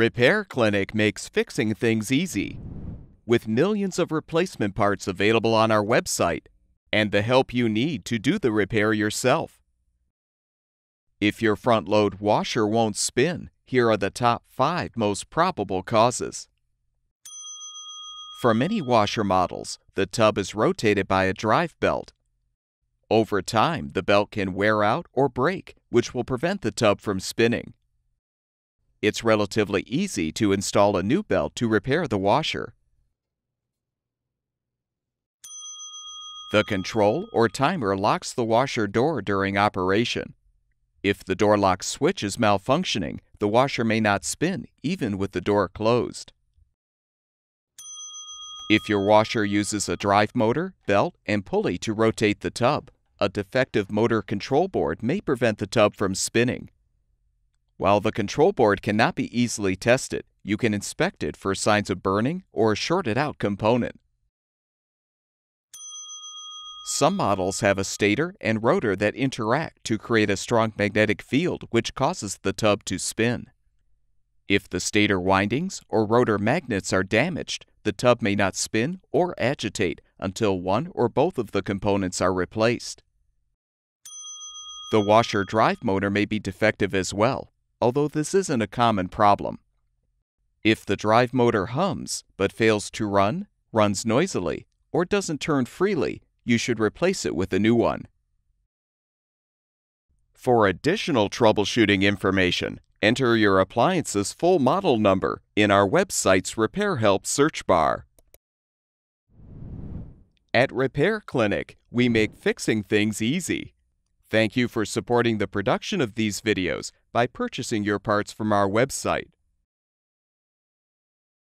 Repair Clinic makes fixing things easy. With millions of replacement parts available on our website and the help you need to do the repair yourself. If your front load washer won't spin, here are the top 5 most probable causes. For many washer models, the tub is rotated by a drive belt. Over time, the belt can wear out or break, which will prevent the tub from spinning. It's relatively easy to install a new belt to repair the washer. The control or timer locks the washer door during operation. If the door lock switch is malfunctioning, the washer may not spin even with the door closed. If your washer uses a drive motor, belt, and pulley to rotate the tub, a defective motor control board may prevent the tub from spinning. While the control board cannot be easily tested, you can inspect it for signs of burning or a shorted out component. Some models have a stator and rotor that interact to create a strong magnetic field which causes the tub to spin. If the stator windings or rotor magnets are damaged, the tub may not spin or agitate until one or both of the components are replaced. The washer drive motor may be defective as well, although this isn't a common problem. If the drive motor hums but fails to run, runs noisily, or doesn't turn freely, you should replace it with a new one. For additional troubleshooting information, enter your appliance's full model number in our website's Repair Help search bar. At Repair Clinic, we make fixing things easy. Thank you for supporting the production of these videos by purchasing your parts from our website.